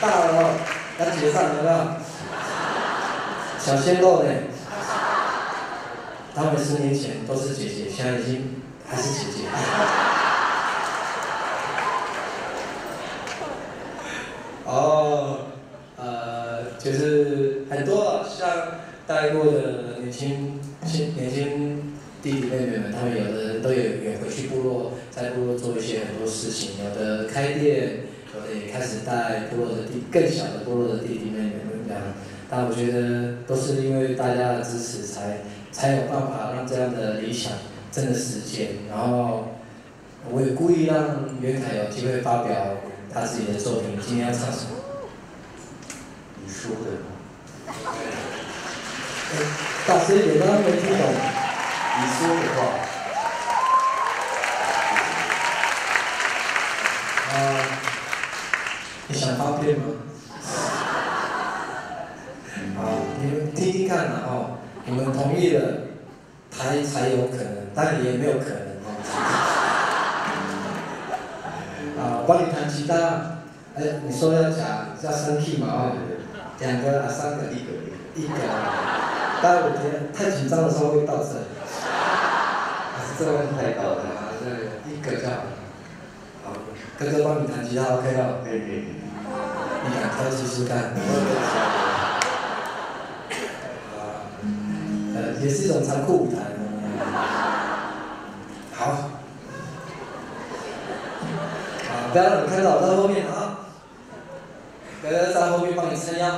要结账有没有？小鲜肉呢？他们十年前都是姐姐，现在已经还是姐姐。哦，呃，就是很多像带过的年轻、年年轻弟弟妹妹们，他们有的人都有也回去部落，在部落做一些很多事情，有的开店，有的也开始带部落的弟更小的部落的弟弟妹妹们这样。但我觉得都是因为大家的支持，才才有办法让这样的理想真的实现。然后我也故意让袁凯有机会发表。他自己的作品，今天要唱什么？你说的。大声一点，他没听懂。你说的话。你们听听看嘛，哦，你们同意了，才才有可能，但也没有可能。帮你弹吉他，哎，你说要讲要生气嘛？哦，两个啊，三个，一个，一个。但我觉得太紧张的时候会倒车。还是这个问题太高了。啊，对，一个就好。好，哥哥帮你弹吉他，OK 了。可以可以。你敢挑试试看？也是一种残酷舞台。好。不要让我看到，在后面啊！哥哥在后面帮你撑腰。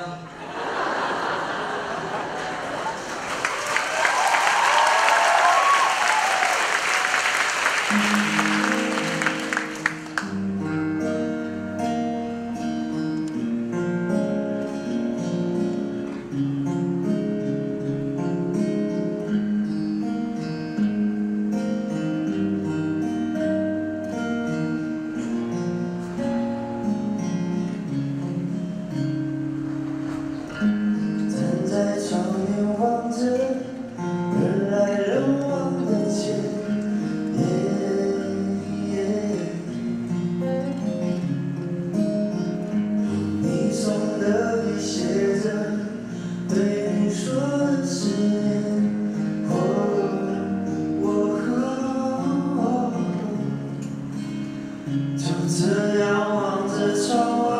就这样望着窗外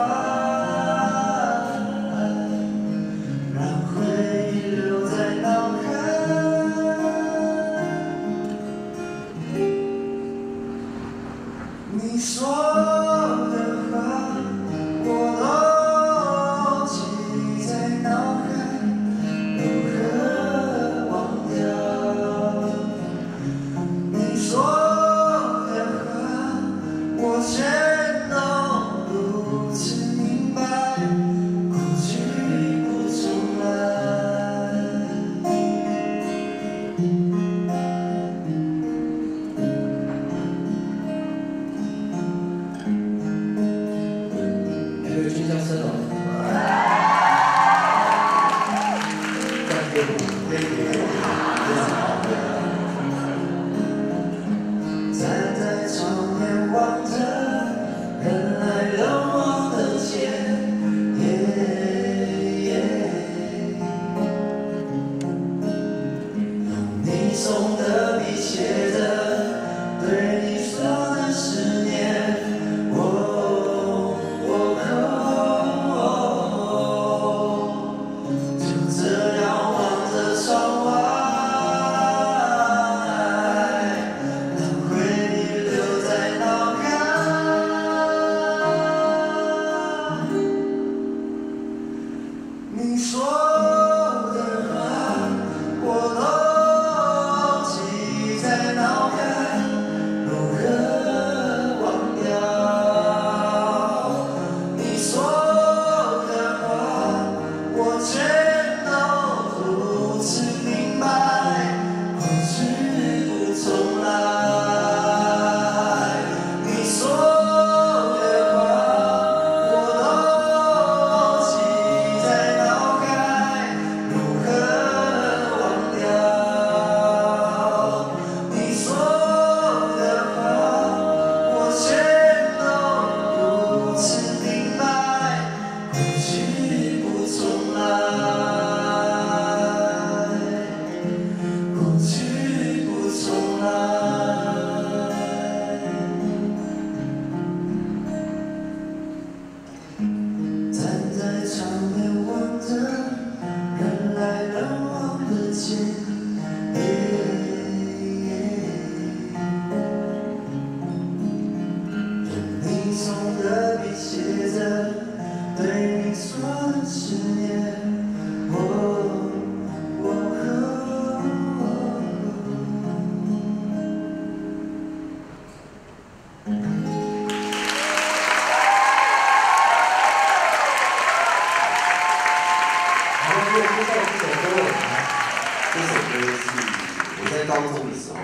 让回忆留在脑海。你说在高中的时候，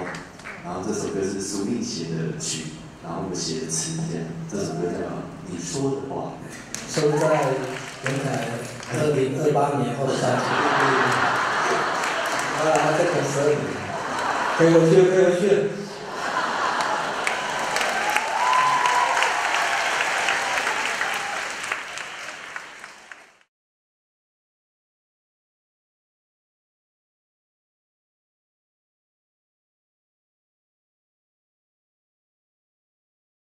然后这首歌是苏令写的曲，然后我写的词这样。这首歌叫《你说的话》。收在原来二零二八年后的专辑。啊，这可十二年，可以我去了，可以回去了。